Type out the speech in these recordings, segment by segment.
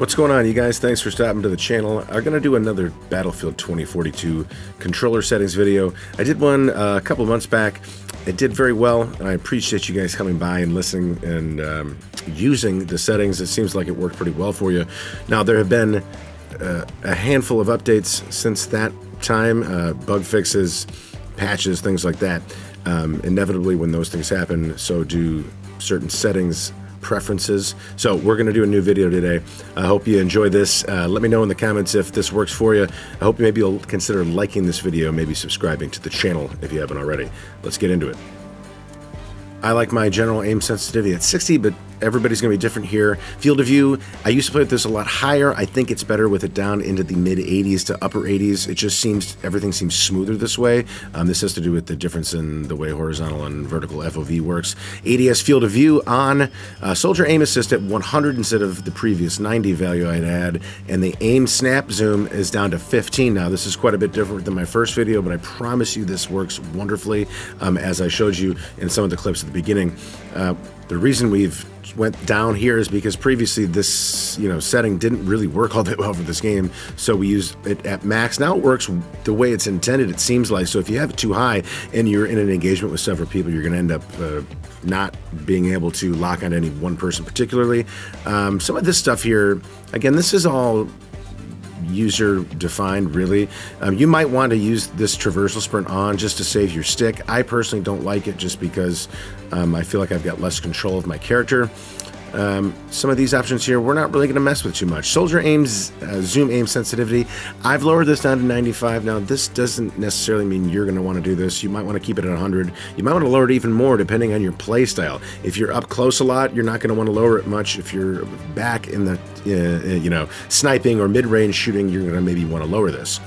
What's going on, you guys? Thanks for stopping to the channel. I'm going to do another Battlefield 2042 controller settings video. I did one uh, a couple months back. It did very well, and I appreciate you guys coming by and listening and um, using the settings. It seems like it worked pretty well for you. Now, there have been uh, a handful of updates since that time, uh, bug fixes, patches, things like that. Um, inevitably, when those things happen, so do certain settings preferences. So we're going to do a new video today. I hope you enjoy this. Uh, let me know in the comments if this works for you. I hope maybe you'll consider liking this video, maybe subscribing to the channel if you haven't already. Let's get into it. I like my general aim sensitivity at 60, but everybody's going to be different here. Field of view, I used to play with this a lot higher. I think it's better with it down into the mid 80s to upper 80s. It just seems, everything seems smoother this way. Um, this has to do with the difference in the way horizontal and vertical FOV works. ADS field of view on, uh, soldier aim assist at 100 instead of the previous 90 value I'd had, and the aim snap zoom is down to 15 now. This is quite a bit different than my first video, but I promise you this works wonderfully um, as I showed you in some of the clips the beginning. Uh, the reason we've went down here is because previously this you know setting didn't really work all that well for this game. So we used it at max. Now it works the way it's intended it seems like. So if you have it too high and you're in an engagement with several people you're going to end up uh, not being able to lock on any one person particularly. Um, some of this stuff here again this is all user defined really. Um, you might want to use this traversal sprint on just to save your stick. I personally don't like it just because um, i feel like i've got less control of my character um, some of these options here we're not really going to mess with too much. Soldier aims, uh, zoom aim sensitivity. I've lowered this down to 95. Now this doesn't necessarily mean you're going to want to do this. You might want to keep it at 100. You might want to lower it even more depending on your play style. If you're up close a lot, you're not going to want to lower it much. If you're back in the, uh, uh you know, sniping or mid-range shooting, you're going to maybe want to lower this.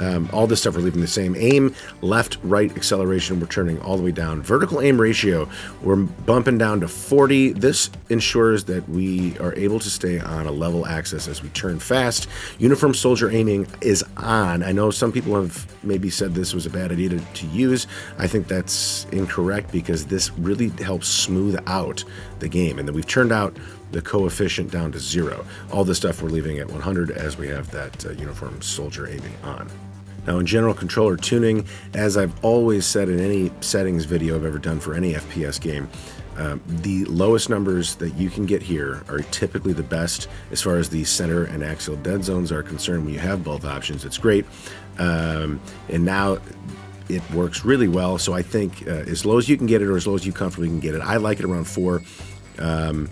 Um, all this stuff we're leaving the same. Aim, left, right acceleration, we're turning all the way down. Vertical aim ratio, we're bumping down to 40. This ensures that we are able to stay on a level axis as we turn fast. Uniform soldier aiming is on. I know some people have maybe said this was a bad idea to, to use. I think that's incorrect because this really helps smooth out the game. And then we've turned out the coefficient down to zero. All this stuff we're leaving at 100 as we have that uh, uniform soldier aiming on. Now in general controller tuning, as I've always said in any settings video I've ever done for any FPS game, um, the lowest numbers that you can get here are typically the best as far as the center and axial dead zones are concerned. When you have both options, it's great. Um, and now it works really well. So I think uh, as low as you can get it or as low as you comfortably can get it, I like it around four. Um,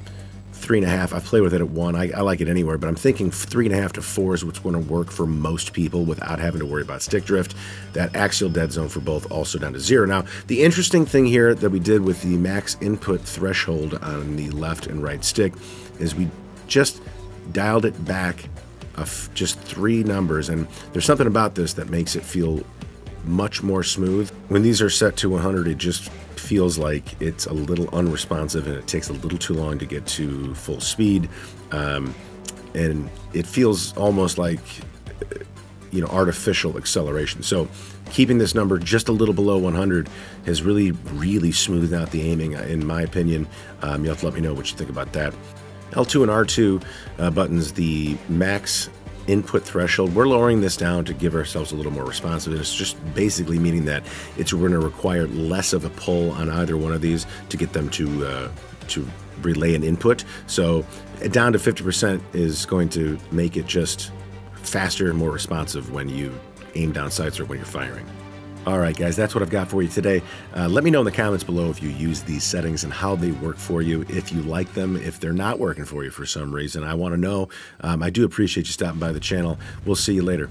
three and a half. I play with it at one. I, I, like it anywhere, but I'm thinking three and a half to four is what's going to work for most people without having to worry about stick drift. That axial dead zone for both also down to zero. Now, the interesting thing here that we did with the max input threshold on the left and right stick is we just dialed it back of just three numbers, and there's something about this that makes it feel much more smooth. When these are set to 100, it just feels like it's a little unresponsive and it takes a little too long to get to full speed. Um, and it feels almost like, you know, artificial acceleration. So keeping this number just a little below 100 has really, really smoothed out the aiming, in my opinion. Um, you have to let me know what you think about that. L2 and R2 uh, buttons, the max input threshold. We're lowering this down to give ourselves a little more responsiveness, just basically meaning that it's we're going to require less of a pull on either one of these to get them to uh, to relay an input. So down to 50% is going to make it just faster and more responsive when you aim down sights or when you're firing. All right, guys, that's what I've got for you today. Uh, let me know in the comments below if you use these settings and how they work for you, if you like them, if they're not working for you for some reason. I want to know. Um, I do appreciate you stopping by the channel. We'll see you later.